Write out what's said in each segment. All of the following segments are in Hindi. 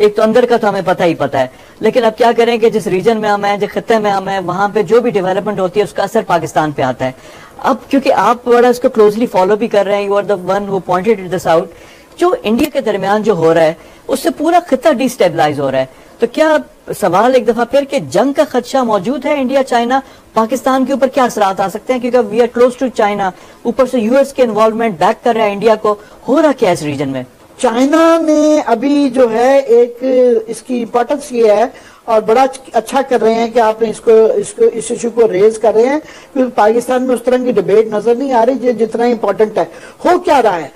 एक तो अंदर का तो हमें पता ही पता है। लेकिन अब क्या करें कि जिस रीजन में हम हैं, जिस खत्ते में हम हैं, वहाँ पे जो भी डेवलपमेंट होती है, उसका असर पाकिस्तान पे आता है। अब क्योंकि आप बड़ा इसको क्लोजली फॉलो भी कर रहे हैं you are the one who pointed this out जो इंडिया के दरमियान जो हो रहा है, उससे पूरा खत्ता डिस्टेबलाइज हो रहा है। तो क्या सवाल एक दफ़ा फिर कि जंग का खदशा मौजूद है इंडिया चाइना पाकिस्तान के ऊपर क्या असर आ सकते हैं? क्योंकि we are close to China ऊपर से यूएस के इन्वॉल्वमेंट बैक कर रहा है इंडिया को। हो रहा क्या इस रीजन में? चाइना ने अभी जो है एक, इसकी इम्पोर्टेंस ये है और बड़ा अच्छा कर रहे हैं कि आपने इसको इसको, इस इशू को रेज कर रहे हैं, क्योंकि पाकिस्तान में उस तरह की डिबेट नज़र नहीं आ रही जितना इंपॉर्टेंट है। हो क्या रहा है?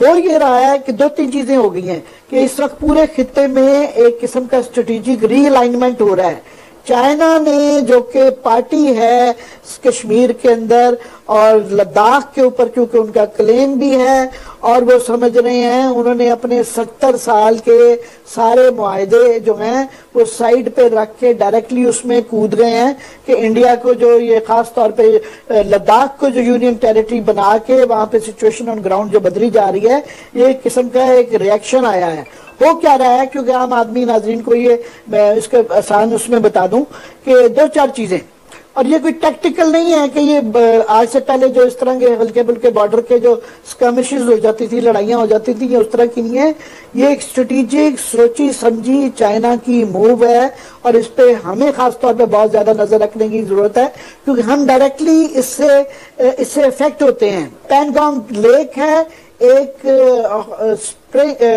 हो ये रहा है कि दो तीन चीज़ें हो गई हैं कि इस वक्त पूरे खत्े में एक किस्म का स्ट्रेटेजिक रीअलाइनमेंट हो रहा है। चाइना ने जो कि पार्टी है कश्मीर के अंदर और लद्दाख के ऊपर, क्योंकि उनका क्लेम भी है और वो समझ रहे हैं, उन्होंने अपने सत्तर साल के सारे माहदे जो हैं, वो साइड पे रख के डायरेक्टली उसमें कूद गए हैं कि इंडिया को जो ये खास तौर पे लद्दाख को जो यूनियन टेरिटरी बना के वहाँ पे सिचुएशन ऑन ग्राउंड जो बदली जा रही है, ये एक किस्म का एक रिएक्शन आया है। हो क्या रहा है? क्योंकि आम आदमी नाजरीन को ये मैं इसके आसान उसमें बता दूँ कि दो चार चीज़ें। और ये कोई टैक्टिकल नहीं है कि ये आज से पहले जो इस तरह के हल्के बुल्के बॉर्डर के जो स्कमिशेज हो जाती थी, लड़ाइयाँ हो जाती थी, ये उस तरह की नहीं है। ये एक स्ट्रेटेजिक सोची, समझी, चाइना की मूव है और इस पे हमें खास तौर पे बहुत ज़्यादा नज़र रखने की ज़रूरत है, क्योंकि हम डायरेक्टली इससे इससे इफ़ेक्ट होते हैं। पैनगोंग लेक है, एक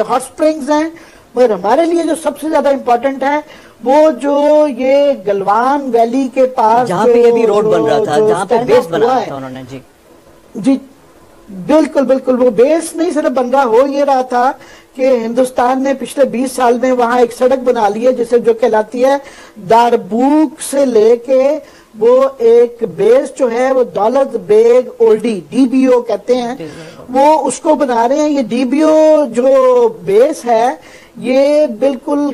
हॉट स्प्रिंग्स हैं, मगर हमारे लिए जो सबसे ज़्यादा इम्पोर्टेंट है वो जो ये गलवान वैली के पास जहाँ पे ये भी रोड बन रहा था जहाँ पे बेस बना था उन्होंने जी। जी बिल्कुल बिल्कुल वो बेस नहीं सिर्फ़ बन रहा हो ये रहा था कि हिंदुस्तान ने पिछले 20 साल में वहाँ एक सड़क बना ली है जिसे जो कहलाती है दारबूक से लेके वो एक बेस जो है वो दौलत बेग ओल्डी डीबीओ कहते हैं। वो उसको बना रहे हैं। ये डीबीओ जो बेस है ये बिल्कुल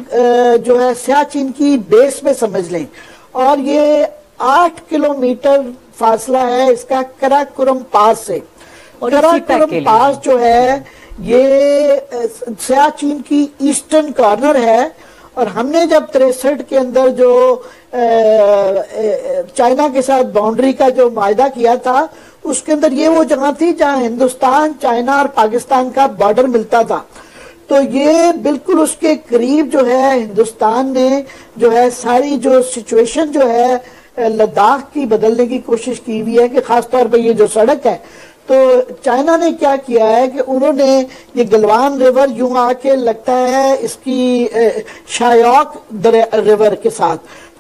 जो है सियाचिन की बेस में समझ लें। और ये आठ किलोमीटर फासला है इसका कराकुरम पास से। कराकुरम पास जो है ये सियाचिन की ईस्टर्न कॉर्नर है। और हमने जब तिरसठ के अंदर जो चाइना के साथ बाउंड्री का जो मायदा किया था उसके अंदर ये वो जगह थी जहाँ हिंदुस्तान चाइना और पाकिस्तान का बॉर्डर मिलता था। तो ये बिल्कुल उसके करीब जो है, हिंदुस्तान ने जो है, सारी जो सिचुएशन जो है, लद्दाख की बदलने की कोशिश की हुई है कि खासतौर पर ये जो सड़क है तो चाइना ने क्या किया है कि उन्होंने ये गलवान रिवर यूँ आके लगता है इसकी शायक रिवर के साथ।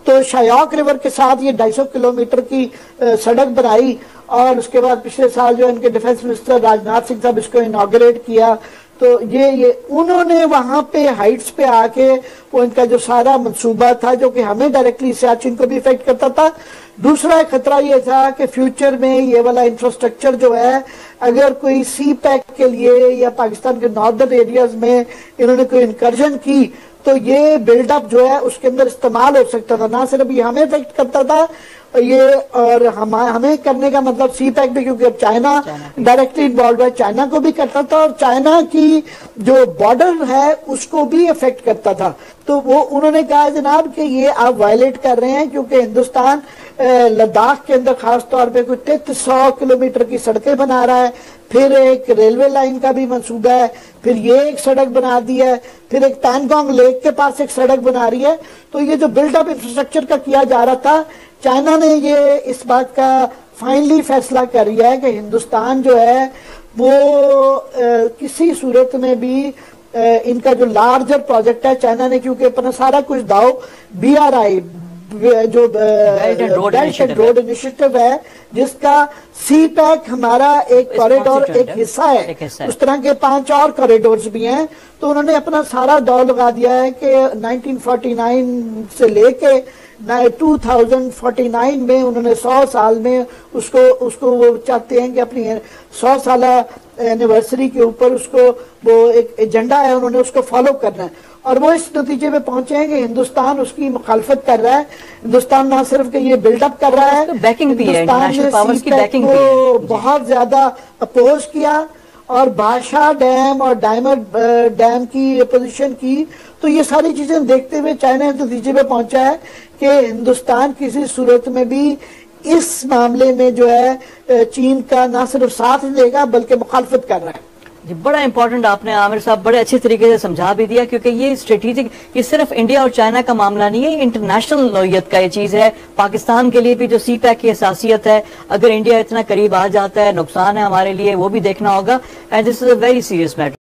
तो शायक रिवर के साथ ये 250 किलोमीटर की सड़क बनाई और उसके बाद पिछले साल जो इनके डिफेंस मिनिस्टर राजनाथ सिंह साहब इसको इनाग्रेट किया। तो ये ये, उन्होंने वहाँ पे हाइट्स पे आके वो इनका जो सारा मंसूबा था, जो कि हमें डायरेक्टली सियाचिन को भी इफ़ेक्ट करता था। दूसरा खतरा ये था कि फ्यूचर में ये वाला इंफ्रास्ट्रक्चर जो है, अगर कोई सी पैक के लिए या पाकिस्तान के नॉर्दर्न एरियाज़ में इन्होंने कोई इंकर्जन की तो ये बिल्डअप जो है, उसके अंदर इस्तेमाल हो सकता था। ना सिर्फ़ ये हमें इफ़ेक्ट करता था ये और हम हमें करने का मतलब सी पैक भी क्योंकि अब चाइना डायरेक्टली इन्वॉल्व है चाइना को भी करता था और चाइना की जो बॉर्डर है उसको भी इफ़ेक्ट करता था। तो वो उन्होंने कहा जनाब कि ये आप वायलेट कर रहे हैं क्योंकि हिंदुस्तान लद्दाख के अंदर खास तौर पे कुछ तैतीस सौ किलोमीटर की सड़कें बना रहा है फिर एक रेलवे लाइन का भी मंसूबा है फिर ये एक सड़क बना दी है फिर एक पैनगोंग लेक के पास एक सड़क बना रही है। तो ये जो बिल्डअप इंफ्रास्ट्रक्चर का किया जा रहा था चाइना ने ये इस बात का फाइनली फैसला कर लिया है कि हिंदुस्तान जो है वो आ, किसी सूरत में भी आ, इनका जो लार्जर प्रोजेक्ट है चाइना ने क्योंकि अपना सारा कुछ दाव बी आर आई जो बेल्ट एंड रोड इनिशिएटिव है। जिसका सी पैक हमारा एक कॉरिडोर एक हिस्सा है। एक उस तरह के पाँच और कॉरिडोर भी हैं। तो उन्होंने अपना सारा दौर लगा दिया है कि 1949 से लेके 2049 में उन्होंने 100 साल में उसको उसको वो चाहते हैं कि अपनी 100 साल एनिवर्सरी के ऊपर उसको वो एक एजेंडा है उन्होंने उसको फॉलो करना है। और वो इस नतीजे में पहुँचे हैं कि हिंदुस्तान उसकी मुखालफत कर रहा है। हिंदुस्तान ना सिर्फ़ के ये बिल्डअप कर रहा है बैकिंग भी है बैकिंग को बहुत ज़्यादा अपोज किया और बादशाह डैम और डायमंड डैम की पोजीशन की। तो ये सारी चीज़ें देखते हुए चाइना इस नतीजे पे पहुँचा है कि हिंदुस्तान किसी सूरत में भी इस मामले में जो है चीन का ना सिर्फ़ साथ देगा, बल्कि मुखालफत कर रहा है। जी, बड़ा इंपॉर्टेंट आपने आमिर साहब बड़े अच्छे तरीके से समझा भी दिया, क्योंकि ये स्ट्रेटेजिक ये सिर्फ़ इंडिया और चाइना का मामला नहीं है इंटरनेशनल नोयत का ये चीज़ है। पाकिस्तान के लिए भी जो सी पैक की हसासियत है, अगर इंडिया इतना करीब आ जाता है, नुकसान है हमारे लिए, वो भी देखना होगा। And this is a very serious matter